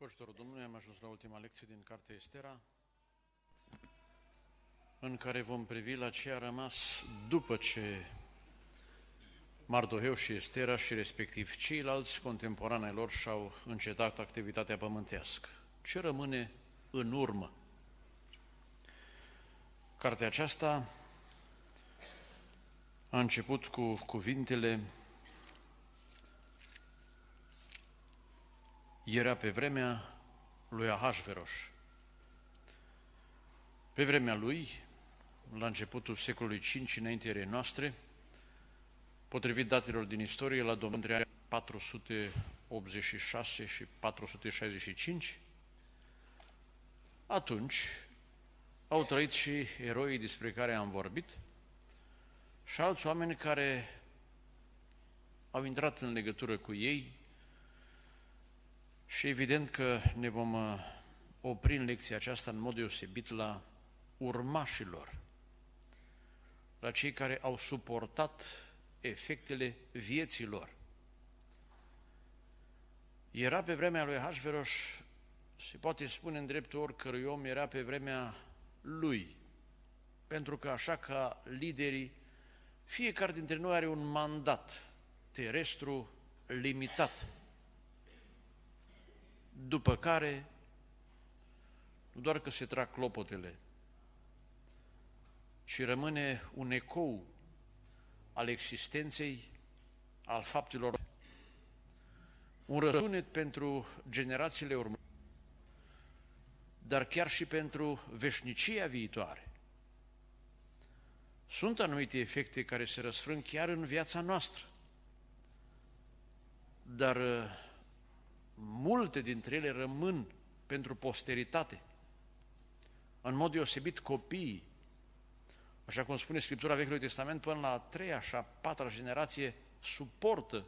Cu ajutorul Domnului am ajuns la ultima lecție din Cartea Estera, în care vom privi la ce a rămas după ce Mardoheu și Estera și respectiv ceilalți contemporanei lor și-au încetat activitatea pământească. Ce rămâne în urmă? Cartea aceasta a început cu cuvintele era pe vremea lui Ahasveros. Pe vremea lui, la începutul secolului V înaintea noastre, potrivit datelor din istorie, la domnul 486 și 465, atunci au trăit și eroii despre care am vorbit și alți oameni care au intrat în legătură cu ei și evident că ne vom uh, opri în lecția aceasta în mod deosebit la urmașilor, la cei care au suportat efectele vieților. Era pe vremea lui Hașveros, se poate spune în dreptul oricărui om, era pe vremea lui, pentru că așa ca liderii, fiecare dintre noi are un mandat terestru limitat după care nu doar că se trag clopotele, ci rămâne un ecou al existenței, al faptelor, un răsunet pentru generațiile următoare, dar chiar și pentru veșnicia viitoare. Sunt anumite efecte care se răsfrâng chiar în viața noastră, dar multe dintre ele rămân pentru posteritate. În mod deosebit copiii, așa cum spune Scriptura Vechiului Testament, până la a treia și a patra generație suportă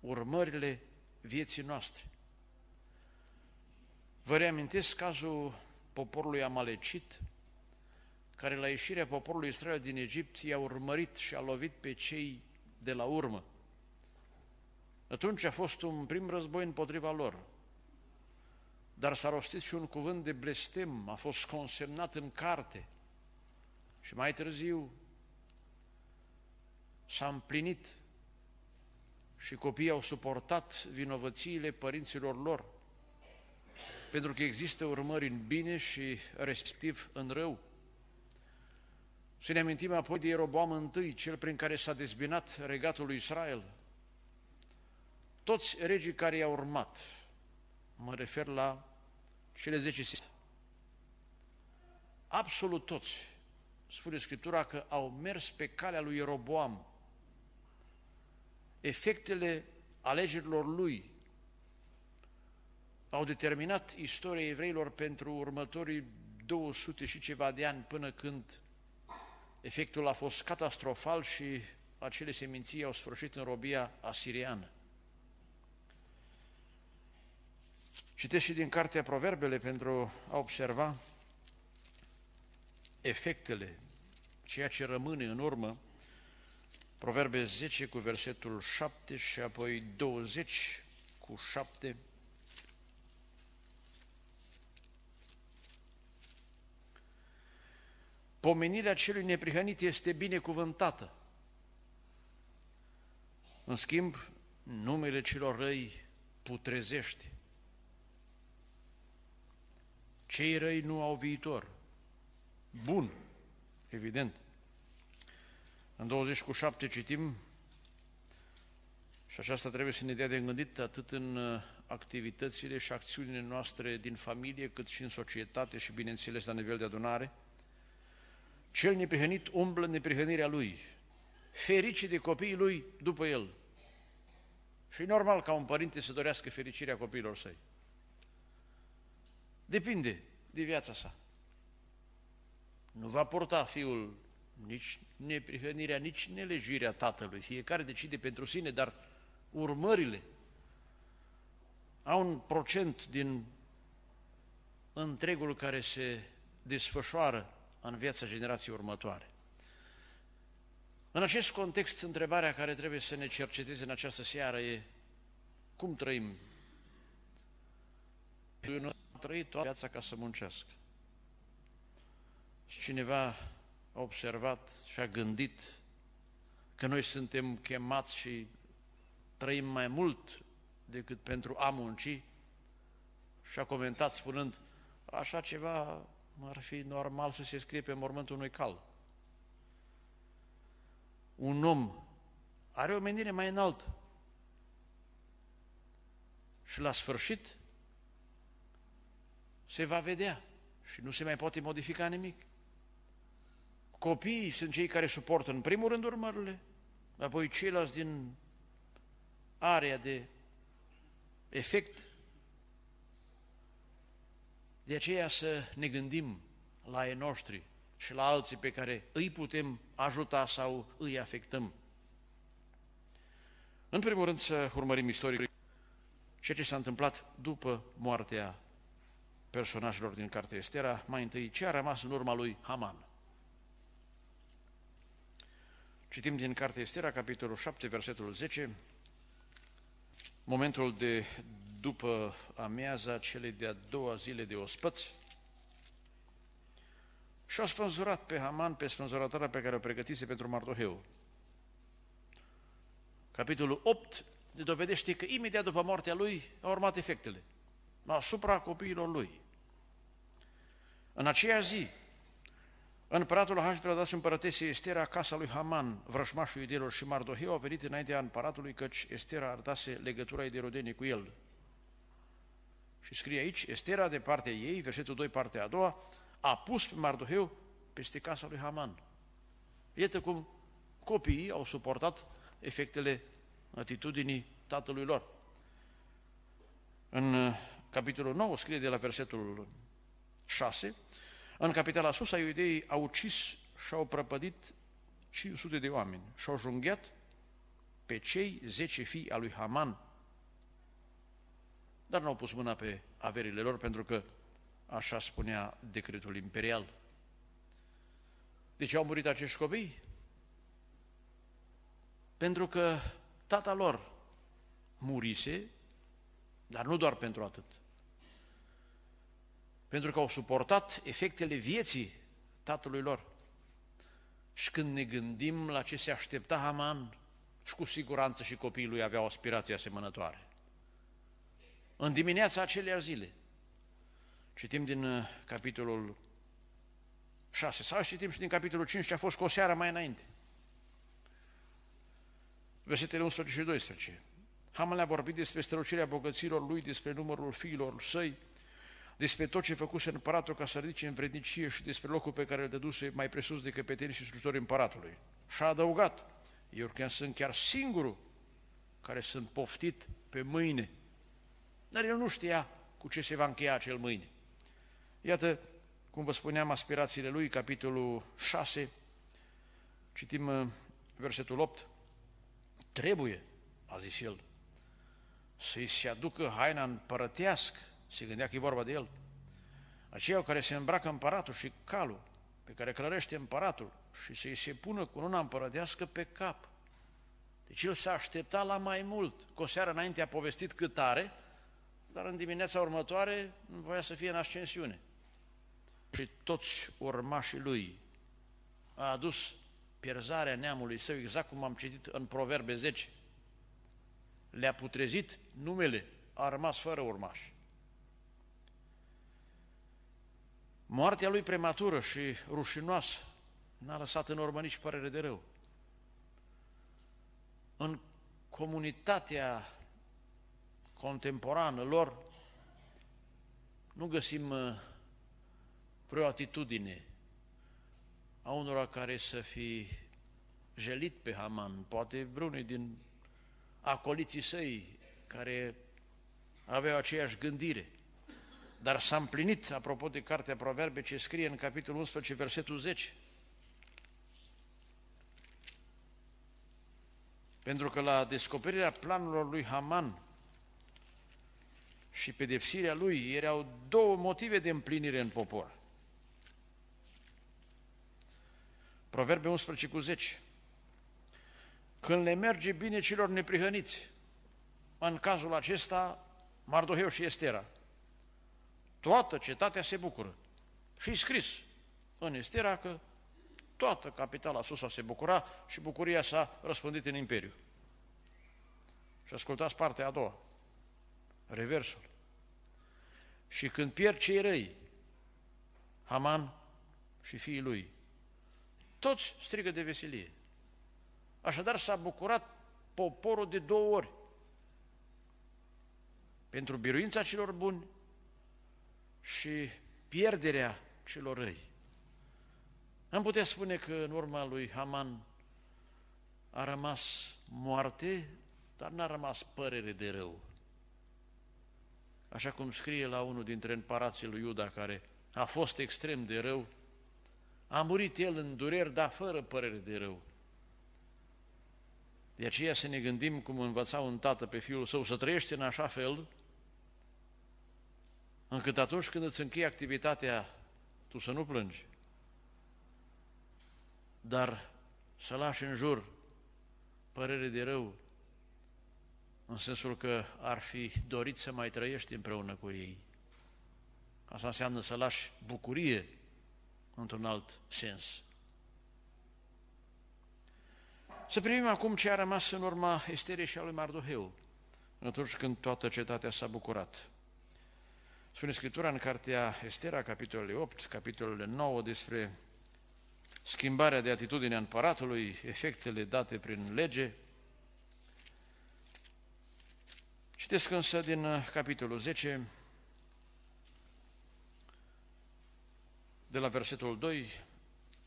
urmările vieții noastre. Vă reamintesc cazul poporului amalecit, care la ieșirea poporului Israel din Egipt i-a urmărit și a lovit pe cei de la urmă. Atunci a fost un prim război împotriva lor. Dar s-a rostit și un cuvânt de blestem, a fost consemnat în carte. Și mai târziu s-a împlinit și copiii au suportat vinovățiile părinților lor, pentru că există urmări în bine și respectiv în rău. Să ne amintim apoi de Ieroboam I, cel prin care s-a dezbinat regatul lui Israel, toți regii care i-au urmat, mă refer la cele zece sisteme, absolut toți, spune Scriptura că au mers pe calea lui Ieroboam. Efectele alegerilor lui au determinat istoria evreilor pentru următorii 200 și ceva de ani până când efectul a fost catastrofal și acele seminții au sfârșit în robia asiriană. Citesc și din cartea Proverbele pentru a observa efectele, ceea ce rămâne în urmă, Proverbe 10 cu versetul 7 și apoi 20 cu 7. Pomenirea celui neprihănit este binecuvântată. În schimb, numele celor răi putrezește. Cei răi nu au viitor. Bun, evident. În 20 cu 7 citim și aceasta trebuie să ne dea de gândit atât în uh, activitățile și acțiunile noastre din familie, cât și în societate și, bineînțeles, la nivel de adunare. Cel neprihănit umblă neprihănirea lui, ferice de copiii lui după el. Și e normal ca un părinte să dorească fericirea copiilor săi. Depinde de viața sa. Nu va porta fiul nici neprihănirea, nici nelegirea tatălui. Fiecare decide pentru sine, dar urmările au un procent din întregul care se desfășoară în viața generației următoare. În acest context, întrebarea care trebuie să ne cerceteze în această seară e cum trăim nu a trăit toată viața ca să muncească. Și cineva a observat și a gândit că noi suntem chemați și trăim mai mult decât pentru a munci și a comentat spunând așa ceva ar fi normal să se scrie pe mormântul unui cal. Un om are o menire mai înaltă și la sfârșit se va vedea și nu se mai poate modifica nimic. Copiii sunt cei care suportă în primul rând urmările, apoi ceilalți din area de efect. De aceea să ne gândim la ei noștri și la alții pe care îi putem ajuta sau îi afectăm. În primul rând să urmărim istoric ceea ce s-a întâmplat după moartea personajelor din cartea Estera, mai întâi ce a rămas în urma lui Haman. Citim din cartea Estera, capitolul 7, versetul 10, momentul de după amiaza cele de-a doua zile de ospăți, și-a spânzurat pe Haman pe spânzurătoarea pe care o pregătise pentru Mardoheu. Capitolul 8 ne dovedește că imediat după moartea lui au urmat efectele asupra copiilor lui. În aceea zi, împăratul Ahasver a dat împărătese Estera casa lui Haman, vrășmașul iudeilor și Mardoheu au venit înaintea împăratului căci Estera arătase legătura de rodenie cu el. Și scrie aici, Estera de partea ei, versetul 2, partea a doua, a pus pe Mardoheu peste casa lui Haman. Iată cum copiii au suportat efectele atitudinii tatălui lor. În uh, capitolul 9 scrie de la versetul 6, în capitala a iudeii au ucis și au prăpădit 500 de oameni și au junghiat pe cei 10 fii a lui Haman, dar nu au pus mâna pe averile lor pentru că așa spunea decretul imperial. De ce au murit acești copii? Pentru că tata lor murise, dar nu doar pentru atât. Pentru că au suportat efectele vieții tatălui lor. Și când ne gândim la ce se aștepta Haman, și cu siguranță și copiii lui aveau aspirații asemănătoare. În dimineața acelea zile, citim din uh, capitolul 6, sau citim și din capitolul 5, ce a fost cu o seară mai înainte versetele 11 și 12. Haman le-a vorbit despre strălucirea bogăților lui, despre numărul fiilor săi, despre tot ce făcuse împăratul ca să ridice în vrednicie și despre locul pe care îl dăduse mai presus decât pe și slujitorii împăratului. Și a adăugat, eu când sunt chiar singurul care sunt poftit pe mâine. Dar el nu știa cu ce se va încheia acel mâine. Iată, cum vă spuneam, aspirațiile lui, capitolul 6, citim uh, versetul 8, Trebuie, a zis el, să-i se aducă haina împărătească, se gândea că e vorba de el, aceia care se îmbracă împăratul și calul, pe care clărește împăratul și să-i se pună cu una împărătească pe cap. Deci el s-a așteptat la mai mult. Cu o seară înainte a povestit cât are, dar în dimineața următoare voia să fie în ascensiune. Și toți urmașii lui a adus pierzarea neamului său, exact cum am citit în Proverbe 10. Le-a putrezit numele, a rămas fără urmași. Moartea lui prematură și rușinoasă n-a lăsat în urmă nici părere de rău. În comunitatea contemporană lor nu găsim uh, vreo atitudine a unora care să fi jelit pe Haman, poate vreunii din acoliții săi care aveau aceeași gândire. Dar s-a împlinit, apropo de Cartea Proverbe, ce scrie în capitolul 11, versetul 10. Pentru că la descoperirea planurilor lui Haman și pedepsirea lui erau două motive de împlinire în popor. Proverbe 11 cu 10. Când le merge bine celor neprihăniți, în cazul acesta, Mardoheu și Estera, toată cetatea se bucură. Și scris în Estera că toată capitala Susa se bucura și bucuria s-a răspândit în imperiu. Și ascultați partea a doua, reversul. Și când pierd cei răi, Haman și fiii lui, toți strigă de veselie. Așadar s-a bucurat poporul de două ori. Pentru biruința celor buni și pierderea celor răi. Am putea spune că în urma lui Haman a rămas moarte, dar n-a rămas părere de rău. Așa cum scrie la unul dintre împărații lui Iuda, care a fost extrem de rău, a murit el în dureri, dar fără părere de rău. De aceea să ne gândim cum învăța un tată pe fiul său să trăiește în așa fel, încât atunci când îți încheie activitatea, tu să nu plângi, dar să lași în jur părere de rău, în sensul că ar fi dorit să mai trăiești împreună cu ei. Asta înseamnă să lași bucurie într-un alt sens. Să privim acum ce a rămas în urma Esterei și a lui Mardoheu, atunci când toată cetatea s-a bucurat. Spune Scriptura în cartea Estera, capitolele 8, capitolele 9, despre schimbarea de atitudine a împăratului, efectele date prin lege. Citesc însă din uh, capitolul 10, de la versetul 2,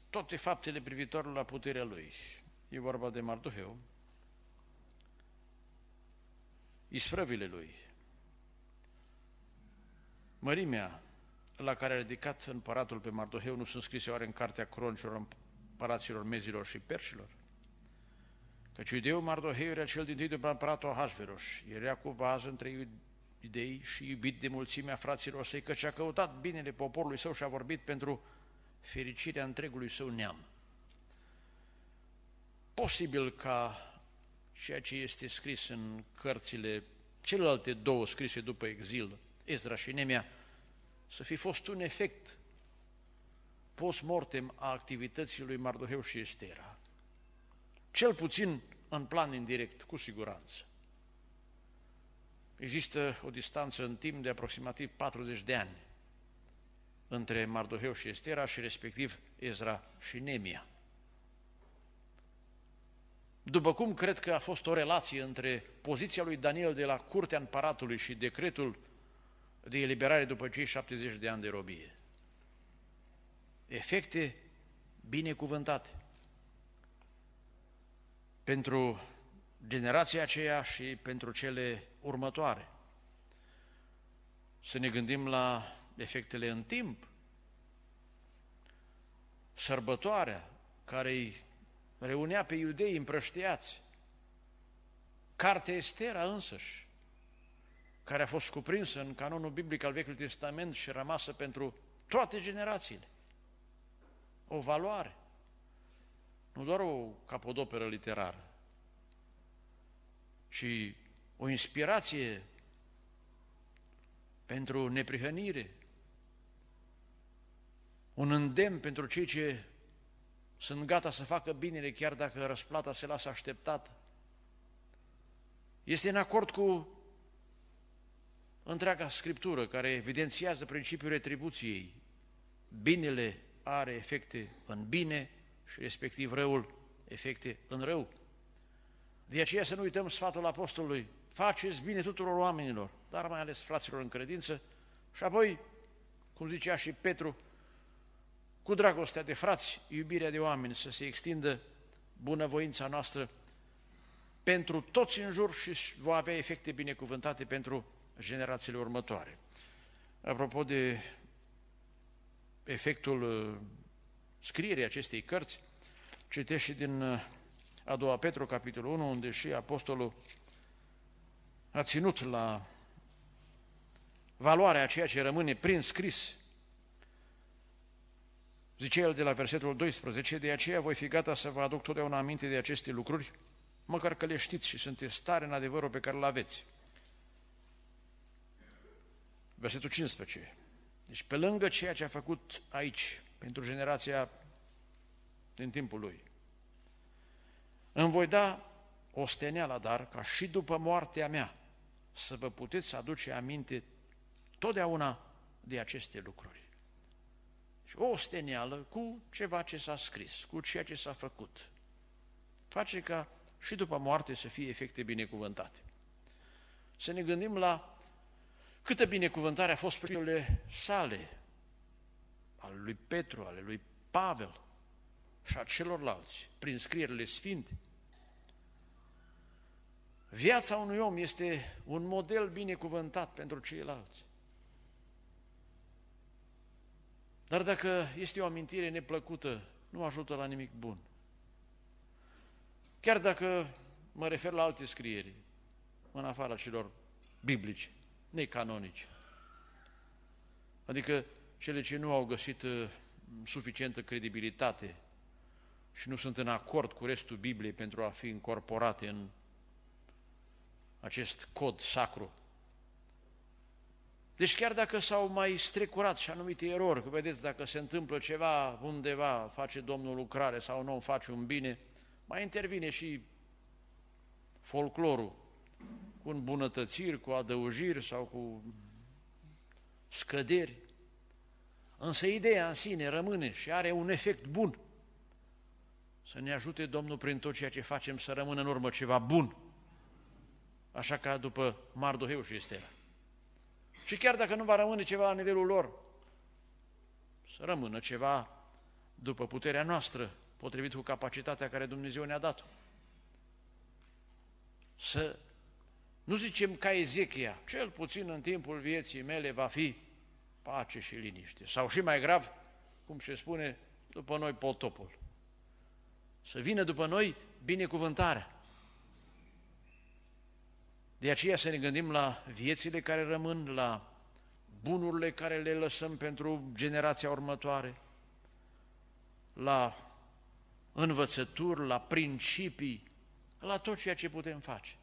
toate faptele privitoare la puterea lui. E vorba de Mardoheu, isprăvile lui, mărimea la care a ridicat împăratul pe Mardoheu nu sunt scrise oare în cartea croncilor împăraților mezilor și perșilor? Căci iudeul Mardoheu era cel din tâi de împăratul Ahasveros, era cu vază între idei și iubit de mulțimea fraților săi, căci a căutat binele poporului său și a vorbit pentru fericirea întregului său neam. Posibil ca ceea ce este scris în cărțile celelalte două scrise după exil, Ezra și Nemia, să fi fost un efect post-mortem a activității lui Mardoheu și Estera. Cel puțin în plan indirect, cu siguranță. Există o distanță în timp de aproximativ 40 de ani între Mardoheu și Estera și respectiv Ezra și Nemia. După cum cred că a fost o relație între poziția lui Daniel de la curtea împăratului și decretul de eliberare după cei 70 de ani de robie. Efecte binecuvântate pentru generația aceea și pentru cele următoare. Să ne gândim la efectele în timp, sărbătoarea care îi reunea pe iudei împrăștiați, cartea Estera însăși, care a fost cuprinsă în canonul biblic al Vechiului Testament și rămasă pentru toate generațiile. O valoare, nu doar o capodoperă literară, ci o inspirație pentru neprihănire, un îndemn pentru cei ce sunt gata să facă binele chiar dacă răsplata se lasă așteptată. Este în acord cu întreaga Scriptură care evidențiază principiul retribuției. Binele are efecte în bine și respectiv răul efecte în rău. De aceea să nu uităm sfatul apostolului, faceți bine tuturor oamenilor, dar mai ales fraților în credință, și apoi, cum zicea și Petru, cu dragostea de frați, iubirea de oameni, să se extindă bunăvoința noastră pentru toți în jur și va avea efecte binecuvântate pentru generațiile următoare. Apropo de efectul uh, scrierii acestei cărți, citești și din uh, a doua Petru, capitolul 1, unde și apostolul a ținut la valoarea a ceea ce rămâne prin scris Zice el de la versetul 12, de aceea voi fi gata să vă aduc totdeauna aminte de aceste lucruri, măcar că le știți și sunteți stare în adevărul pe care îl aveți. Versetul 15. Deci pe lângă ceea ce a făcut aici, pentru generația din timpul lui, îmi voi da o steneală, dar ca și după moartea mea să vă puteți aduce aminte totdeauna de aceste lucruri. Și o steneală cu ceva ce s-a scris, cu ceea ce s-a făcut. Face ca și după moarte să fie efecte binecuvântate. Să ne gândim la câtă binecuvântare a fost primele sale, al lui Petru, ale lui Pavel și a celorlalți, prin scrierile sfinte. Viața unui om este un model binecuvântat pentru ceilalți. Dar dacă este o amintire neplăcută, nu ajută la nimic bun. Chiar dacă mă refer la alte scrieri, în afara celor biblice, necanonice. Adică cele ce nu au găsit uh, suficientă credibilitate și nu sunt în acord cu restul Bibliei pentru a fi incorporate în acest cod sacru. Deci chiar dacă s-au mai strecurat și anumite erori, că vedeți, dacă se întâmplă ceva undeva, face Domnul lucrare sau nu face un bine, mai intervine și folclorul cu îmbunătățiri, cu adăugiri sau cu scăderi. Însă ideea în sine rămâne și are un efect bun. Să ne ajute Domnul prin tot ceea ce facem să rămână în urmă ceva bun. Așa ca după Mardoheu și Estera. Și chiar dacă nu va rămâne ceva la nivelul lor, să rămână ceva după puterea noastră, potrivit cu capacitatea care Dumnezeu ne-a dat-o. Să nu zicem ca Ezechia, cel puțin în timpul vieții mele va fi pace și liniște. Sau și mai grav, cum se spune, după noi potopul. Să vină după noi binecuvântarea. De aceea să ne gândim la viețile care rămân, la bunurile care le lăsăm pentru generația următoare, la învățături, la principii, la tot ceea ce putem face.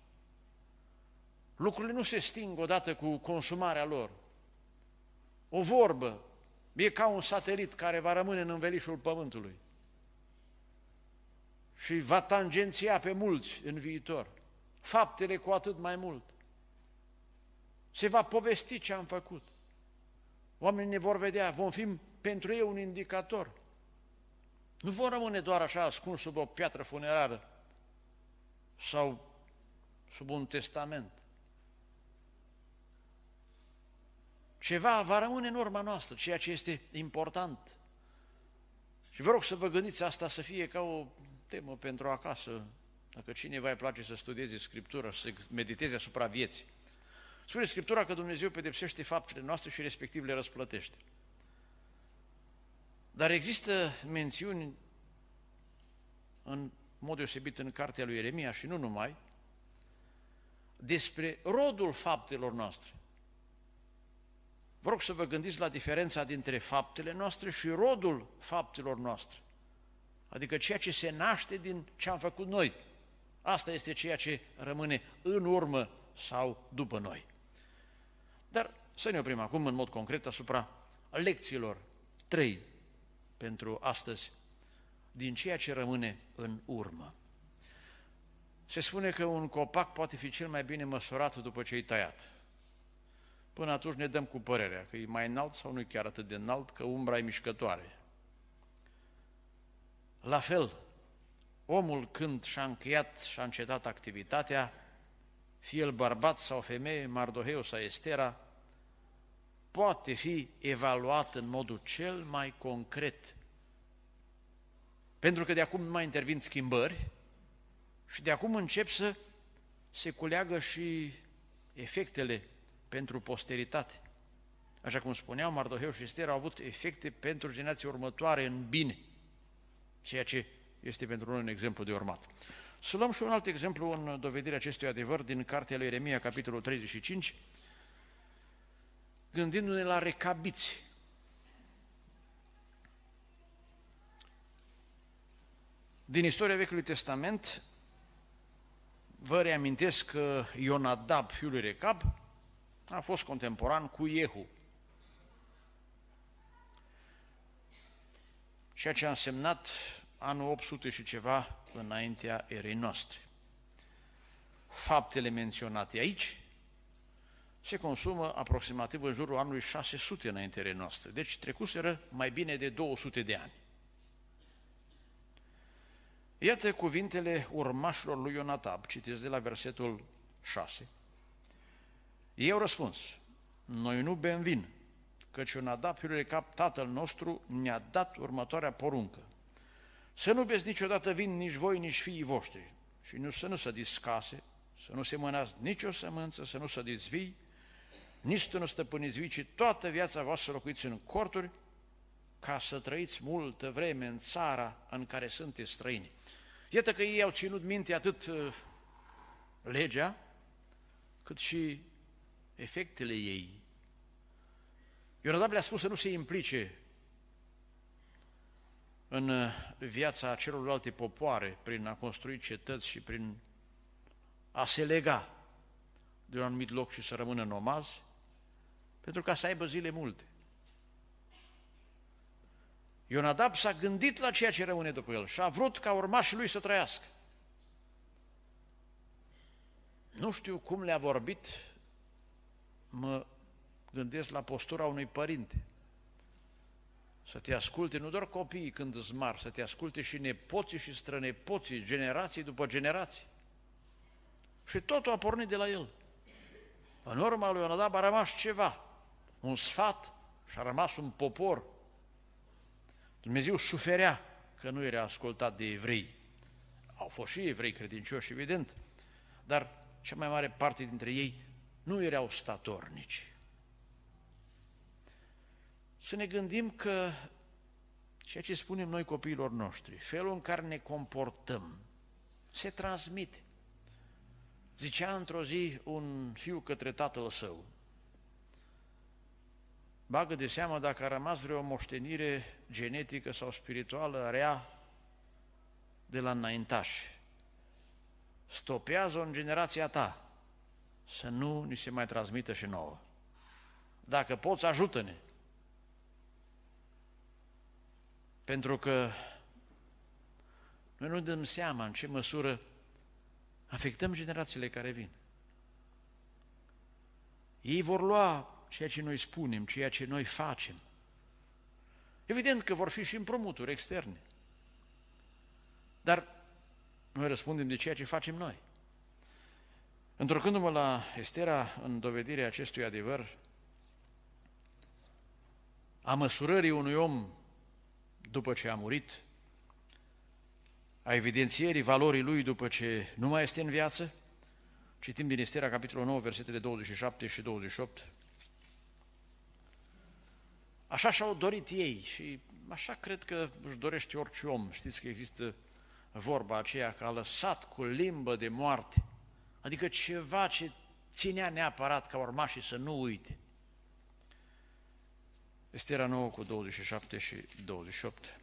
Lucrurile nu se sting odată cu consumarea lor. O vorbă e ca un satelit care va rămâne în învelișul pământului și va tangenția pe mulți în viitor. Faptele cu atât mai mult. Se va povesti ce am făcut. Oamenii ne vor vedea, vom fi pentru ei un indicator. Nu vor rămâne doar așa ascuns sub o piatră funerară sau sub un testament. Ceva va rămâne în urma noastră, ceea ce este important. Și vă rog să vă gândiți asta să fie ca o temă pentru acasă, dacă cineva îi place să studieze Scriptura, să mediteze asupra vieții. Spune Scriptura că Dumnezeu pedepsește faptele noastre și respectiv le răsplătește. Dar există mențiuni în mod deosebit în cartea lui Ieremia și nu numai, despre rodul faptelor noastre. Vă rog să vă gândiți la diferența dintre faptele noastre și rodul faptelor noastre. Adică ceea ce se naște din ce am făcut noi. Asta este ceea ce rămâne în urmă sau după noi. Dar să ne oprim acum în mod concret asupra lecțiilor trei pentru astăzi din ceea ce rămâne în urmă. Se spune că un copac poate fi cel mai bine măsurat după ce e tăiat. Până atunci ne dăm cu părerea că e mai înalt sau nu e chiar atât de înalt, că umbra e mișcătoare. La fel, omul când și-a încheiat și-a încetat activitatea, fie el bărbat sau femeie, Mardoheu sau Estera, poate fi evaluat în modul cel mai concret. Pentru că de acum nu mai intervin schimbări și de acum încep să se culeagă și efectele pentru posteritate. Așa cum spuneau, Mardoheu și Estera au avut efecte pentru generația următoare în bine, ceea ce este pentru noi un exemplu de urmat. Să luăm și un alt exemplu în dovedirea acestui adevăr din cartea lui Eremia, capitolul 35, gândindu-ne la recabiți. Din istoria Vechiului Testament, vă reamintesc că Ionadab, fiul lui Recab, a fost contemporan cu Iehu. ceea ce a însemnat anul 800 și ceva înaintea erei noastre. Faptele menționate aici se consumă aproximativ în jurul anului 600 înaintea erei noastre, deci trecuseră mai bine de 200 de ani. Iată cuvintele urmașilor lui Ionatab, citiți de la versetul 6. Ei au răspuns, noi nu bem vin, căci Ionadab, fiul cap, tatăl nostru, ne-a dat următoarea poruncă. Să nu beți niciodată vin nici voi, nici fiii voștri, și nu să nu se discase, să nu se mânați nicio sămânță, să nu se dezvii, nici să nu stăpâniți vii, ci toată viața voastră locuiți în corturi, ca să trăiți multă vreme în țara în care sunteți străini. Iată că ei au ținut minte atât uh, legea, cât și efectele ei. Ionadab le-a spus să nu se implice în uh, viața celorlalte popoare prin a construi cetăți și prin a se lega de un anumit loc și să rămână nomazi, pentru ca să aibă zile multe. Ionadab s-a gândit la ceea ce rămâne după el și a vrut ca urmașii lui să trăiască. Nu știu cum le-a vorbit, mă gândesc la postura unui părinte. Să te asculte nu doar copiii când îți mari, să te asculte și nepoții și strănepoții, generații după generații. Și totul a pornit de la el. În urma lui Ionadab a rămas ceva, un sfat și a rămas un popor Dumnezeu suferea că nu era ascultat de evrei. Au fost și evrei credincioși, evident, dar cea mai mare parte dintre ei nu erau statornici. Să ne gândim că ceea ce spunem noi copiilor noștri, felul în care ne comportăm, se transmite. Zicea într-o zi un fiu către tatăl său, bagă de seamă dacă a rămas vreo moștenire genetică sau spirituală rea de la înaintași. Stopează-o în generația ta, să nu ni se mai transmită și nouă. Dacă poți, ajută-ne. Pentru că noi nu dăm seama în ce măsură afectăm generațiile care vin. Ei vor lua ceea ce noi spunem, ceea ce noi facem. Evident că vor fi și împrumuturi externe. Dar noi răspundem de ceea ce facem noi. Întorcându-mă la Estera în dovedirea acestui adevăr, a măsurării unui om după ce a murit, a evidențierii valorii lui după ce nu mai este în viață, citim din Estera, capitolul 9, versetele 27 și 28, Așa și-au dorit ei și așa cred că își dorește orice om. Știți că există vorba aceea că a lăsat cu limbă de moarte, adică ceva ce ținea neapărat ca urmașii să nu uite. Este era nouă cu 27 și 28.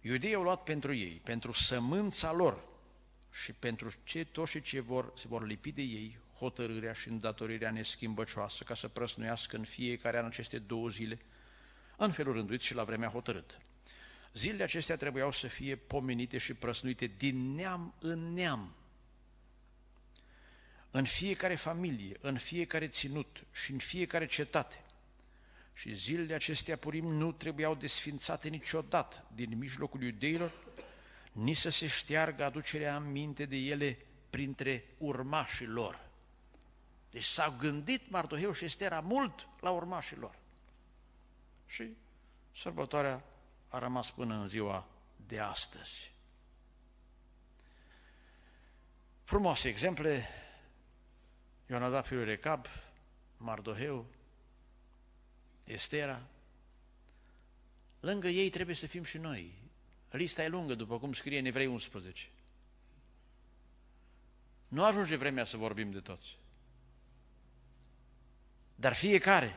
Iudeii au luat pentru ei, pentru sămânța lor și pentru ce toți și ce vor, se vor lipi de ei, hotărârea și îndatorirea neschimbăcioasă ca să prăsnuiască în fiecare an aceste două zile, în felul rânduit și la vremea hotărâtă. Zilele acestea trebuiau să fie pomenite și prăsnuite din neam în neam, în fiecare familie, în fiecare ținut și în fiecare cetate. Și zilele acestea purim nu trebuiau desfințate niciodată din mijlocul iudeilor, nici să se șteargă aducerea aminte de ele printre urmașii lor. Deci s-au gândit Mardoheu și Estera mult la urmașii lor. Și sărbătoarea a rămas până în ziua de astăzi. Frumoase exemple, Ionadab fiul Recab, Mardoheu, Estera. Lângă ei trebuie să fim și noi. Lista e lungă, după cum scrie în Evrei 11. Nu ajunge vremea să vorbim de toți. Dar fiecare,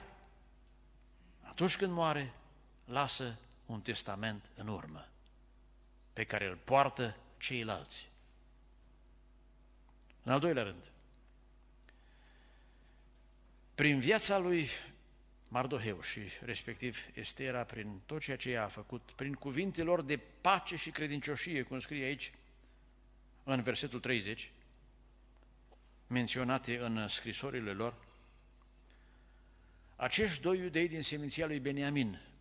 atunci când moare, lasă un testament în urmă, pe care îl poartă ceilalți. În al doilea rând, prin viața lui Mardoheu și respectiv Estera prin tot ceea ce ea a făcut, prin cuvintelor de pace și credincioșie, cum scrie aici în versetul 30, menționate în scrisorile lor, acești doi iudei din seminția lui Beniamin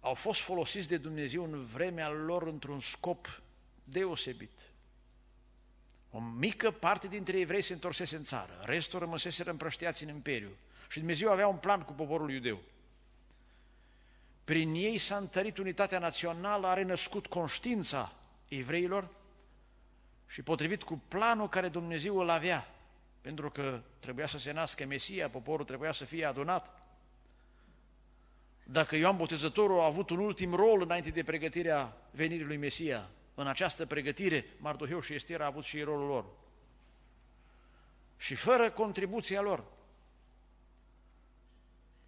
au fost folosiți de Dumnezeu în vremea lor într-un scop deosebit. O mică parte dintre evrei se întorsese în țară, restul rămăseseră împrăștiați în imperiu. Și Dumnezeu avea un plan cu poporul iudeu. Prin ei s-a întărit unitatea națională, a renăscut conștiința evreilor și potrivit cu planul care Dumnezeu îl avea, pentru că trebuia să se nască Mesia, poporul trebuia să fie adunat. Dacă Ioan Botezătorul a avut un ultim rol înainte de pregătirea venirii lui Mesia, în această pregătire, Mardoheu și Ester a avut și rolul lor. Și fără contribuția lor,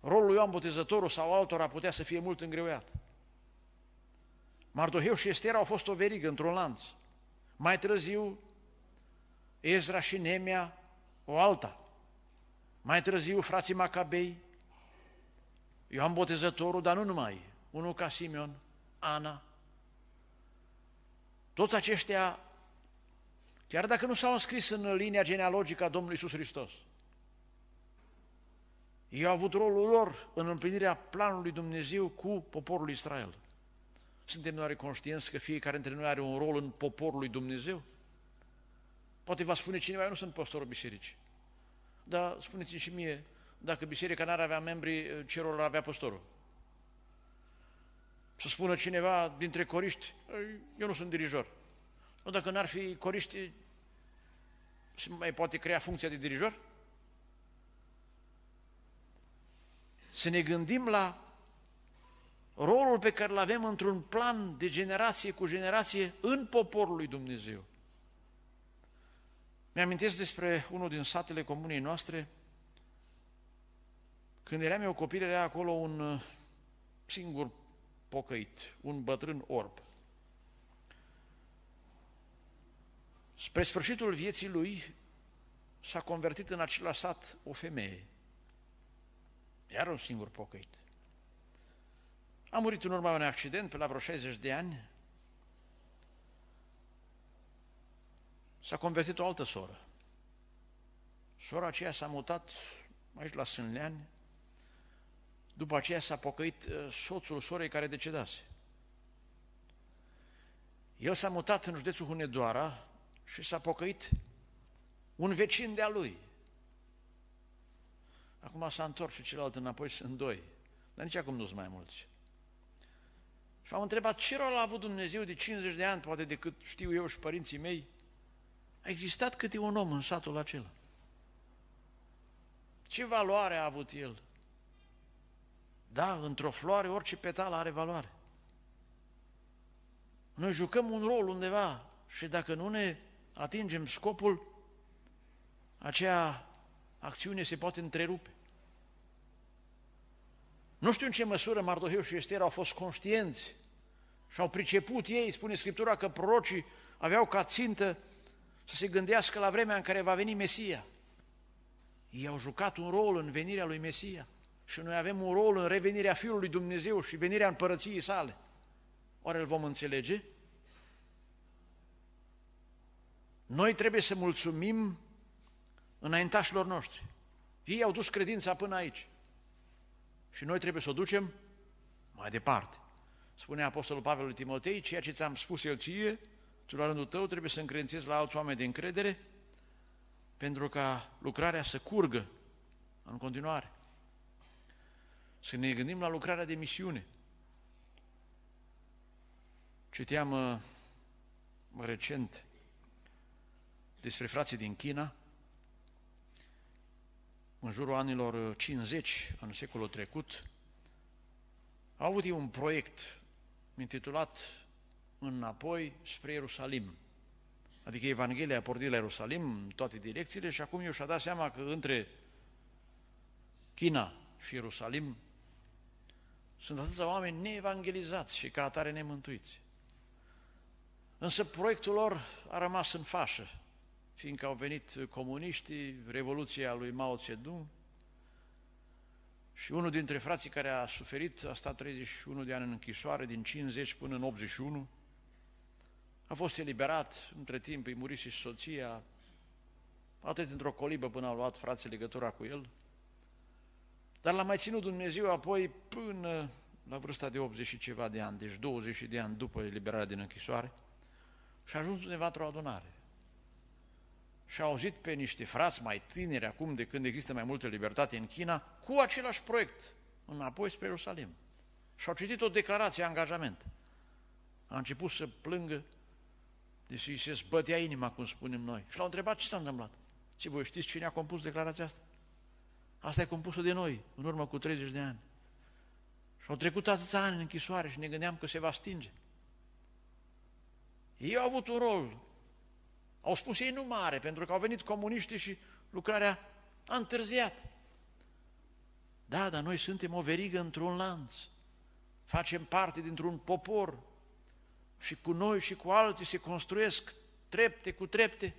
rolul lui Ioan Botezătorul sau altora putea să fie mult îngreuiat. Mardoheu și Ester au fost o verigă într-un lanț. Mai târziu, Ezra și Nemia, o alta. Mai târziu, frații Macabei, Ioan Botezătorul, dar nu numai, unul ca Simeon, Ana. Toți aceștia, chiar dacă nu s-au înscris în linia genealogică a Domnului Iisus Hristos, ei au avut rolul lor în împlinirea planului Dumnezeu cu poporul Israel. Suntem noi conștienți că fiecare dintre noi are un rol în poporul lui Dumnezeu? Poate va spune cineva, eu nu sunt pastorul bisericii. Dar spuneți-mi și mie, dacă biserica n-ar avea membri, ce rol ar avea pastorul? Să spună cineva dintre coriști, eu nu sunt dirijor. Nu, dacă n-ar fi coriști, se mai poate crea funcția de dirijor? Să ne gândim la rolul pe care îl avem într-un plan de generație cu generație în poporul lui Dumnezeu. Mi-amintesc despre unul din satele comunei noastre, când eram eu copil, era acolo un uh, singur pocăit, un bătrân orb. Spre sfârșitul vieții lui s-a convertit în același sat o femeie, iar un singur pocăit. A murit în urma unui accident pe la vreo 60 de ani. S-a convertit o altă soră. Sora aceea s-a mutat aici la Sânleani, după aceea s-a pocăit uh, soțul sorei care decedase. El s-a mutat în județul Hunedoara și s-a pocăit un vecin de-a lui. Acum s-a întors și celălalt înapoi, sunt doi. Dar nici acum nu sunt mai mulți. Și am întrebat ce rol a avut Dumnezeu de 50 de ani, poate decât știu eu și părinții mei. A existat câte un om în satul acela. Ce valoare a avut el? Da, într-o floare orice petală are valoare. Noi jucăm un rol undeva și dacă nu ne atingem scopul, acea acțiune se poate întrerupe. Nu știu în ce măsură Mardoheu și Ester au fost conștienți și au priceput ei, spune Scriptura, că prorocii aveau ca țintă să se gândească la vremea în care va veni Mesia. Ei au jucat un rol în venirea lui Mesia și noi avem un rol în revenirea Fiului Dumnezeu și venirea împărăției sale. Oare îl vom înțelege? Noi trebuie să mulțumim înaintașilor noștri. Ei au dus credința până aici. Și noi trebuie să o ducem mai departe. Spune Apostolul Pavel lui Timotei, ceea ce ți-am spus eu ție, tu la rândul tău trebuie să încredințezi la alți oameni de încredere pentru ca lucrarea să curgă în continuare. Să ne gândim la lucrarea de misiune. Citeam uh, recent despre frații din China, în jurul anilor 50, în secolul trecut, au avut un proiect intitulat Înapoi spre Ierusalim. Adică Evanghelia a pornit la Ierusalim în toate direcțiile și acum eu și-a dat seama că între China și Ierusalim sunt atâția oameni neevangelizați și ca atare nemântuiți. Însă proiectul lor a rămas în fașă, fiindcă au venit comuniștii, Revoluția lui Mao Zedong, Și unul dintre frații care a suferit a stat 31 de ani în închisoare, din 50 până în 81, a fost eliberat, între timp îi murise și soția, atât într-o colibă până au luat frații legătura cu el, dar l-a mai ținut Dumnezeu apoi până la vârsta de 80 și ceva de ani, deci 20 de ani după eliberarea din închisoare, și a ajuns undeva într-o adunare. Și a auzit pe niște frați mai tineri acum de când există mai multă libertate în China, cu același proiect, înapoi spre Ierusalim. Și au citit o declarație, angajament. A început să plângă, deși se zbătea inima, cum spunem noi. Și l-au întrebat ce s-a întâmplat. Ce voi știți cine a compus declarația asta? Asta e compusă de noi, în urmă cu 30 de ani. Și au trecut atâția ani în închisoare și ne gândeam că se va stinge. Ei au avut un rol. Au spus ei nu mare, pentru că au venit comuniștii și lucrarea a întârziat. Da, dar noi suntem o verigă într-un lanț. Facem parte dintr-un popor și cu noi și cu alții se construiesc trepte cu trepte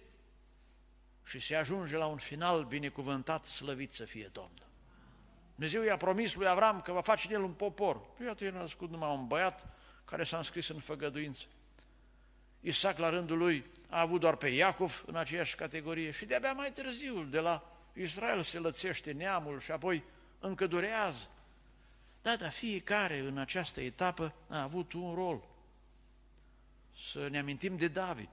și se ajunge la un final binecuvântat, slăvit să fie Domnul. Dumnezeu i-a promis lui Avram că va face în el un popor. Păi iată, el a născut numai un băiat care s-a înscris în făgăduință. Isaac, la rândul lui, a avut doar pe Iacov în aceeași categorie și de-abia mai târziu, de la Israel se lățește neamul și apoi încă durează. Da, dar fiecare în această etapă a avut un rol. Să ne amintim de David.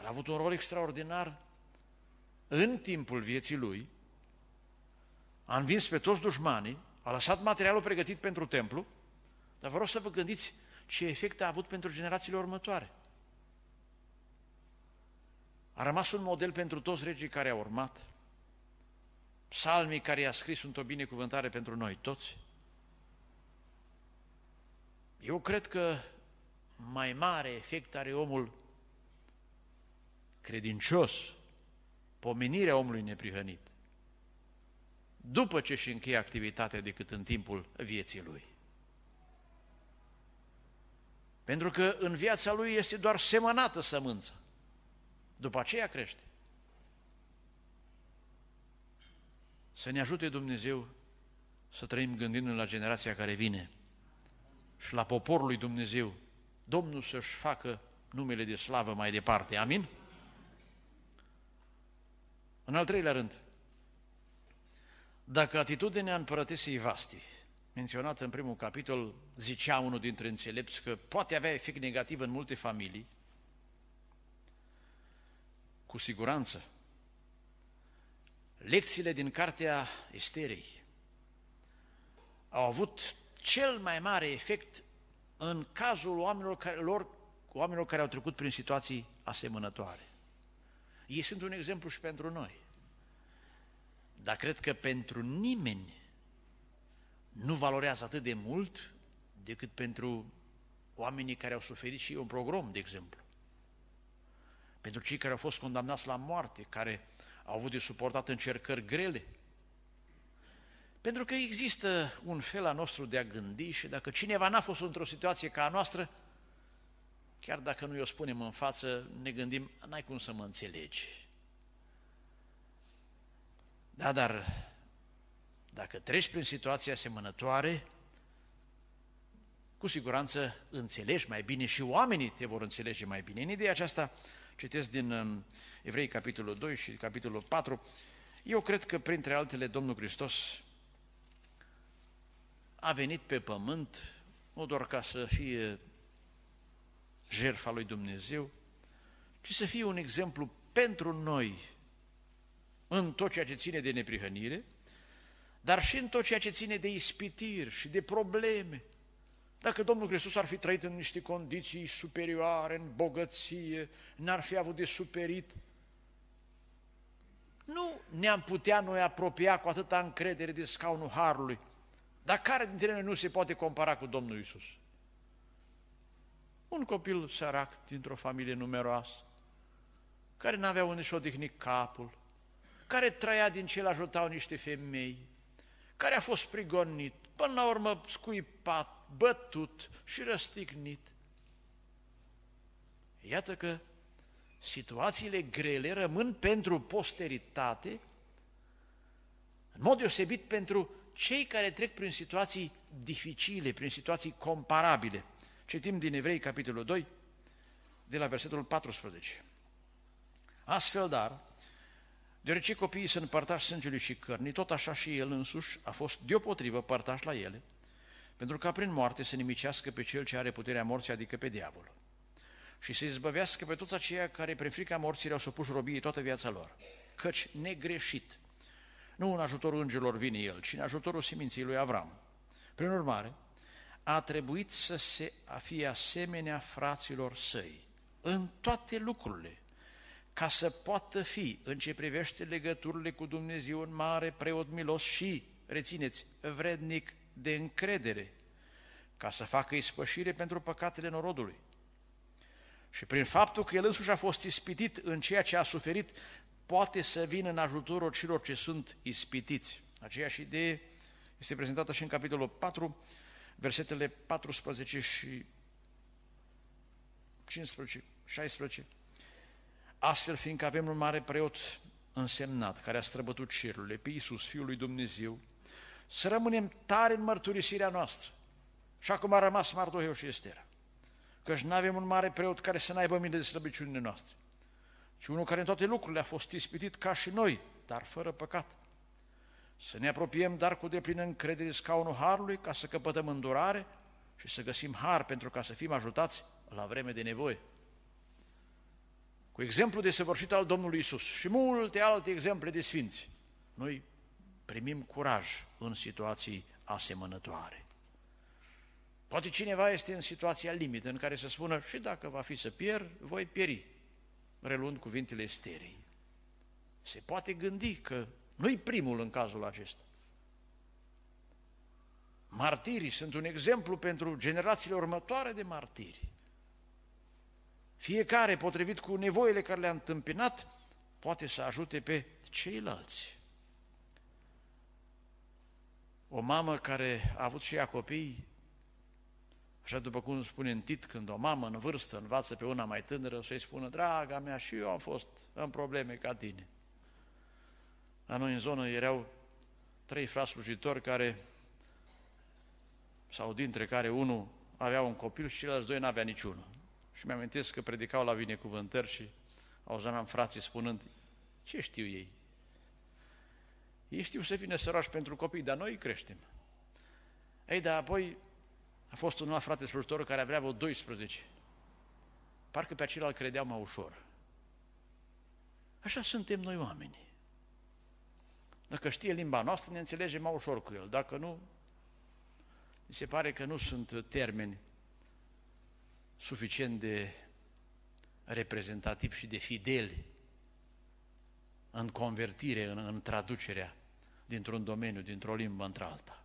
El a avut un rol extraordinar în timpul vieții lui, a învins pe toți dușmanii, a lăsat materialul pregătit pentru templu, dar vă rog să vă gândiți ce efect a avut pentru generațiile următoare. A rămas un model pentru toți regii care au urmat. Psalmii care i-a scris sunt o binecuvântare pentru noi toți. Eu cred că mai mare efect are omul credincios, pomenirea omului neprihănit, după ce și încheie activitatea decât în timpul vieții lui. Pentru că în viața lui este doar semănată sămânța. După aceea crește. Să ne ajute Dumnezeu să trăim gândindu-ne la generația care vine și la poporul lui Dumnezeu, Domnul să-și facă numele de slavă mai departe. Amin? În al treilea rând, dacă atitudinea împărătesei Vasti, menționată în primul capitol, zicea unul dintre înțelepți că poate avea efect negativ în multe familii, cu siguranță, lecțiile din cartea Esterei au avut cel mai mare efect în cazul oamenilor care, lor, oamenilor care au trecut prin situații asemănătoare. Ei sunt un exemplu și pentru noi. Dar cred că pentru nimeni nu valorează atât de mult decât pentru oamenii care au suferit și un program, de exemplu. Pentru cei care au fost condamnați la moarte, care au avut de suportat încercări grele. Pentru că există un fel a nostru de a gândi și dacă cineva n-a fost într-o situație ca a noastră, chiar dacă nu i-o spunem în față, ne gândim, n-ai cum să mă înțelegi. Da, dar dacă treci prin situația asemănătoare, cu siguranță înțelegi mai bine și oamenii te vor înțelege mai bine. În ideea aceasta, citesc din um, Evrei capitolul 2 și capitolul 4, eu cred că printre altele Domnul Hristos a venit pe pământ nu doar ca să fie jertfa lui Dumnezeu, ci să fie un exemplu pentru noi în tot ceea ce ține de neprihănire, dar și în tot ceea ce ține de ispitiri și de probleme. Dacă Domnul Hristos ar fi trăit în niște condiții superioare, în bogăție, n-ar fi avut de superit, nu ne-am putea noi apropia cu atâta încredere de scaunul Harului. Dar care dintre noi nu se poate compara cu Domnul Isus? Un copil sărac dintr-o familie numeroasă, care n-avea unde și odihni capul, care trăia din ce ajutau niște femei, care a fost prigonit, până la urmă scuipat, bătut și răstignit. Iată că situațiile grele rămân pentru posteritate În mod deosebit pentru cei care trec prin situații dificile, prin situații comparabile. Citim din Evrei, capitolul 2, de la versetul 14. Astfel, dar, deoarece copiii sunt părtași sângelui și cărnii, tot așa și el însuși a fost deopotrivă părtaș la ele, pentru ca prin moarte să nimicească pe cel ce are puterea morții, adică pe diavolul, și să izbăvească pe toți aceia care prin frica morții le-au supus robiei toată viața lor. Căci negreșit, nu în ajutorul îngerilor vine el, ci în ajutorul seminției lui Avram. Prin urmare, a trebuit să se a fie asemenea fraților săi în toate lucrurile, ca să poată fi, în ce privește legăturile cu Dumnezeu, un mare preot milos și, rețineți, vrednic de încredere, ca să facă ispășire pentru păcatele norodului. Și prin faptul că el însuși a fost ispitit în ceea ce a suferit, poate să vină în ajutorul celor ce sunt ispitiți. Aceeași idee este prezentată și în capitolul 4, versetele 14 și 15, 16. Astfel, fiindcă avem un mare preot însemnat, care a străbătut cerurile, pe Iisus, Fiul lui Dumnezeu, să rămânem tare în mărturisirea noastră. Și acum a rămas Mardoheu și Estera. Căci nu avem un mare preot care să n-aibă mine de slăbiciunile noastre, ci unul care în toate lucrurile a fost ispitit ca și noi, dar fără păcat. Să ne apropiem, dar cu deplină încredere scaunul Harului, ca să căpătăm îndurare și să găsim har pentru ca să fim ajutați la vreme de nevoie. Cu exemplu de săvârșit al Domnului Isus și multe alte exemple de sfinți, noi primim curaj în situații asemănătoare. Poate cineva este în situația limită în care să spună și dacă va fi să pierd, voi pieri, reluând cuvintele sterii. Se poate gândi că nu-i primul în cazul acesta. Martirii sunt un exemplu pentru generațiile următoare de martiri. Fiecare, potrivit cu nevoile care le-a întâmpinat, poate să ajute pe ceilalți. O mamă care a avut și ea copii, așa după cum spune în tit, când o mamă în vârstă învață pe una mai tânără, să-i spună, draga mea, și eu am fost în probleme ca tine. La noi în zonă erau trei frați slujitori care, sau dintre care unul avea un copil și ceilalți doi n-avea niciunul. Și mi-am că predicau la binecuvântări și auzeam frații spunând, ce știu ei? Ei știu să vină sărași pentru copii, dar noi îi creștem. Ei, dar apoi a fost un alt frate slujitor care avea vreo 12. Parcă pe acela îl credeau mai ușor. Așa suntem noi oamenii. Dacă știe limba noastră, ne înțelegem mai ușor cu el. Dacă nu, mi se pare că nu sunt termeni suficient de reprezentativ și de fideli în convertire, în, în traducerea dintr-un domeniu, dintr-o limbă într-alta.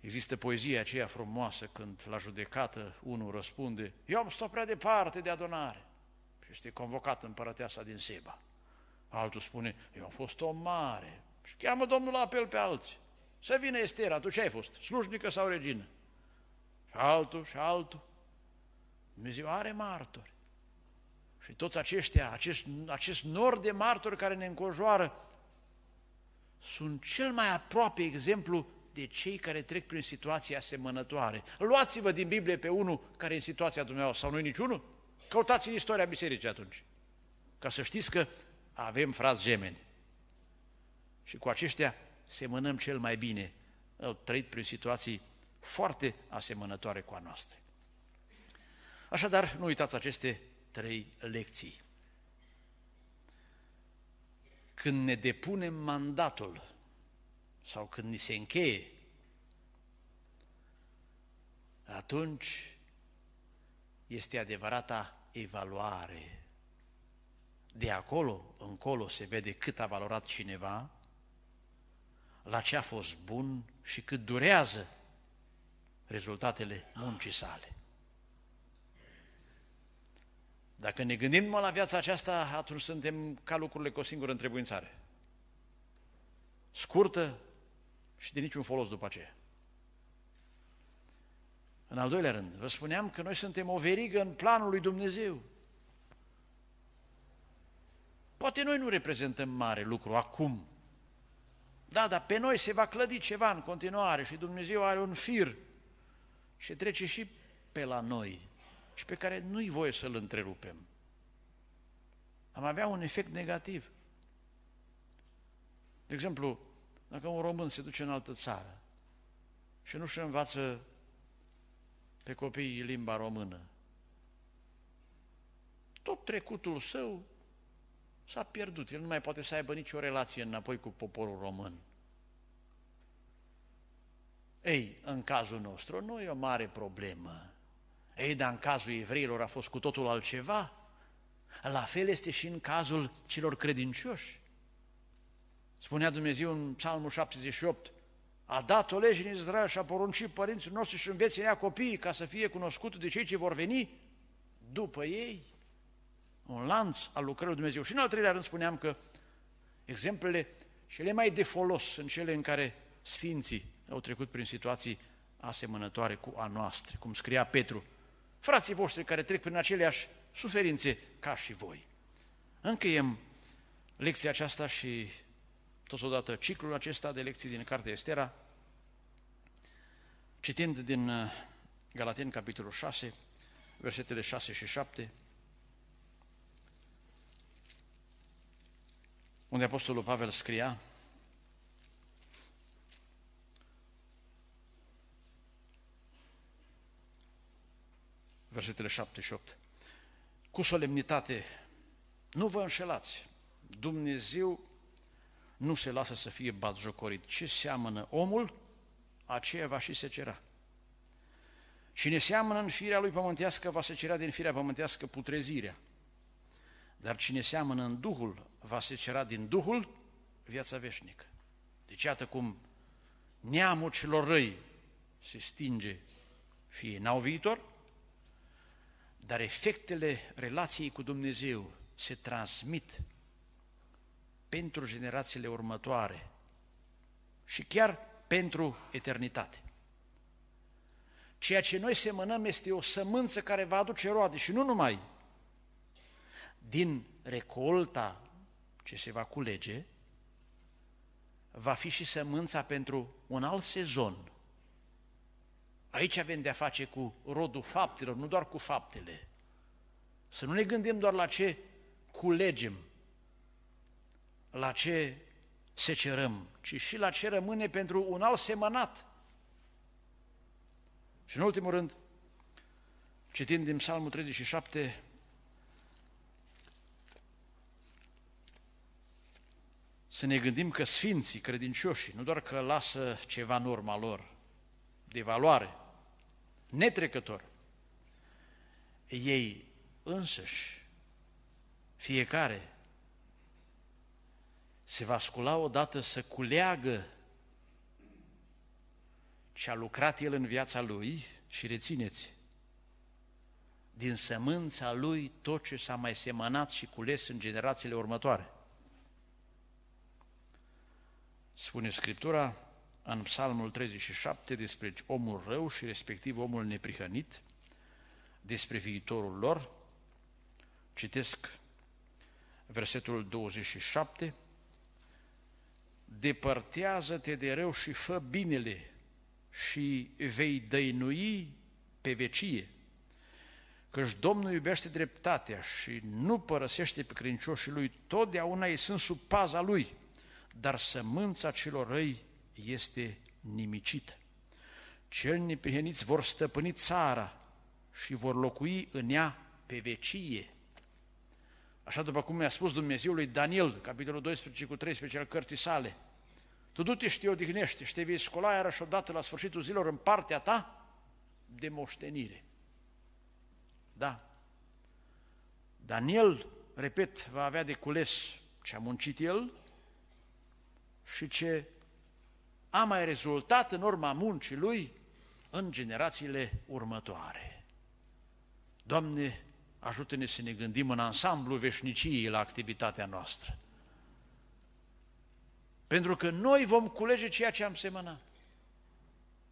Există poezia aceea frumoasă când la judecată unul răspunde Eu am stat prea departe de adunare și este convocat împărăteasa din Seba. Altul spune, eu am fost om mare și cheamă Domnul la apel pe alții. Să vină Estera, tu ce ai fost, slujnică sau regină? Și altul și altul. Dumnezeu are martori. Și toți aceștia, acest, acest nor de martori care ne înconjoară, sunt cel mai aproape exemplu de cei care trec prin situații asemănătoare. Luați-vă din Biblie pe unul care e în situația dumneavoastră, sau nu niciunul? Căutați în istoria bisericii atunci. Ca să știți că avem frați gemeni. Și cu aceștia semănăm cel mai bine. Au trăit prin situații foarte asemănătoare cu a noastră. Așadar, nu uitați aceste trei lecții. Când ne depunem mandatul sau când ni se încheie, atunci este adevărata evaluare de acolo încolo se vede cât a valorat cineva, la ce a fost bun și cât durează rezultatele muncii sale. Dacă ne gândim numai la viața aceasta, atunci suntem ca lucrurile cu o singură întrebuințare. Scurtă și de niciun folos după aceea. În al doilea rând, vă spuneam că noi suntem o verigă în planul lui Dumnezeu. Poate noi nu reprezentăm mare lucru acum, Da, dar pe noi se va clădi ceva în continuare și Dumnezeu are un fir și trece și pe la noi și pe care nu-i voie să-l întrerupem. Am avea un efect negativ. De exemplu, dacă un român se duce în altă țară și nu-și învață pe copiii limba română, tot trecutul său s-a pierdut. El nu mai poate să aibă nicio relație înapoi cu poporul român. Ei, în cazul nostru nu e o mare problemă. Ei, dar în cazul evreilor a fost cu totul altceva. La fel este și în cazul celor credincioși. Spunea Dumnezeu în Psalmul 78, a dat o lege în Israel și a poruncit părinții noștri și înveți ea copiii ca să fie cunoscut de cei ce vor veni după ei. Un lanț al lucrării Dumnezeu. Și în al treilea rând spuneam că exemplele cele mai de folos sunt cele în care sfinții au trecut prin situații asemănătoare cu a noastră, cum scria Petru, frații voștri care trec prin aceleași suferințe ca și voi. Încheiem lecția aceasta și totodată ciclul acesta de lecții din Cartea Estera, citind din uh, Galateni, capitolul 6, versetele 6 și 7, unde Apostolul Pavel scria, versetele 7 și 8, cu solemnitate, nu vă înșelați, Dumnezeu nu se lasă să fie batjocorit. Ce seamănă omul, aceea va și secera. Cine seamănă în firea lui pământească, va secera din firea pământească putrezirea. Dar cine seamănă în Duhul, va secera din Duhul viața veșnică. Deci iată cum neamul celor răi se stinge și ei n-au viitor, dar efectele relației cu Dumnezeu se transmit pentru generațiile următoare și chiar pentru eternitate. Ceea ce noi semănăm este o sămânță care va aduce roade și nu numai din recolta ce se va culege, va fi și sămânța pentru un alt sezon. Aici avem de-a face cu rodul faptelor, nu doar cu faptele. Să nu ne gândim doar la ce culegem, la ce secerăm, ci și la ce rămâne pentru un alt semănat. Și în ultimul rând, citind din Psalmul 37, să ne gândim că sfinții, credincioșii, nu doar că lasă ceva în urma lor, de valoare, netrecător, ei însăși, fiecare, se va scula odată să culeagă ce a lucrat el în viața lui și rețineți, din sămânța lui tot ce s-a mai semănat și cules în generațiile următoare. Spune Scriptura în Psalmul 37 despre omul rău și respectiv omul neprihănit, despre viitorul lor. Citesc versetul 27, depărtează-te de rău și fă binele și vei dăinui pe vecie. Căci Domnul iubește dreptatea și nu părăsește pe credincioșii lui, totdeauna ei sunt sub paza lui, dar sămânța celor răi este nimicită. Cel neprihăniți vor stăpâni țara și vor locui în ea pe vecie. Așa după cum mi-a spus Dumnezeu lui Daniel, capitolul 12 cu 13 al cărții sale, tu du-te și te odihnește și te vei scola iarăși odată la sfârșitul zilor în partea ta de moștenire. Da. Daniel, repet, va avea de cules ce a muncit el și ce a mai rezultat în urma muncii lui în generațiile următoare. Doamne, ajută-ne să ne gândim în ansamblu veșniciei la activitatea noastră. Pentru că noi vom culege ceea ce am semănat.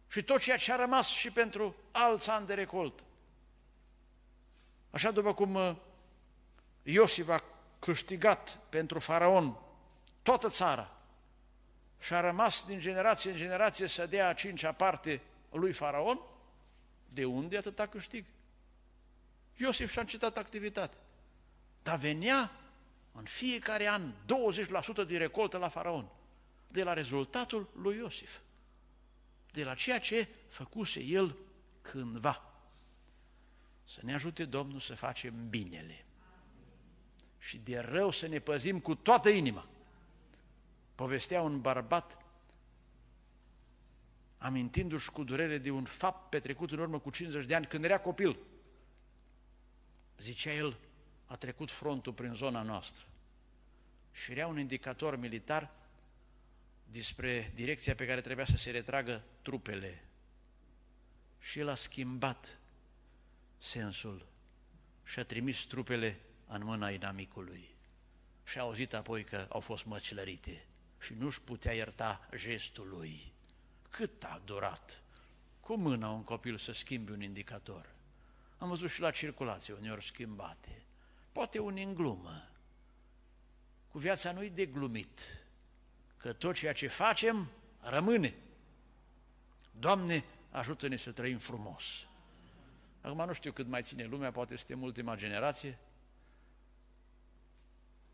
Și tot ceea ce a rămas și pentru alți ani de recolt. Așa după cum uh, Iosif a câștigat pentru faraon toată țara și a rămas din generație în generație să dea a cincea parte lui Faraon, de unde atâta câștig? Iosif și-a încetat activitatea. Dar venea în fiecare an 20% din recoltă la Faraon, de la rezultatul lui Iosif, de la ceea ce făcuse el cândva. Să ne ajute Domnul să facem binele și de rău să ne păzim cu toată inima. Povestea un bărbat amintindu-și cu durere de un fapt petrecut în urmă cu 50 de ani, când era copil. Zicea el, a trecut frontul prin zona noastră și era un indicator militar despre direcția pe care trebuia să se retragă trupele. Și el a schimbat sensul și a trimis trupele în mâna inamicului. Și a auzit apoi că au fost măcelărite și nu-și putea ierta gestul lui. Cât a durat cu mâna un copil să schimbi un indicator? Am văzut și la circulație uneori schimbate. Poate un în glumă. Cu viața nu-i de glumit, că tot ceea ce facem rămâne. Doamne, ajută-ne să trăim frumos. Acum nu știu cât mai ține lumea, poate suntem ultima generație,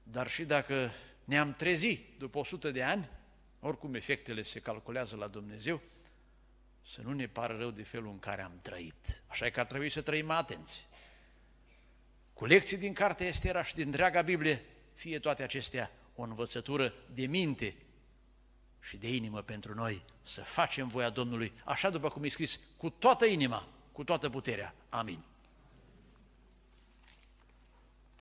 dar și dacă ne-am trezit după 100 de ani, oricum efectele se calculează la Dumnezeu, să nu ne pară rău de felul în care am trăit. Așa e că ar trebui să trăim atenți. Cu lecții din cartea Estera și din întreaga Biblie, fie toate acestea o învățătură de minte și de inimă pentru noi, să facem voia Domnului, așa după cum e scris, cu toată inima, cu toată puterea. Amin.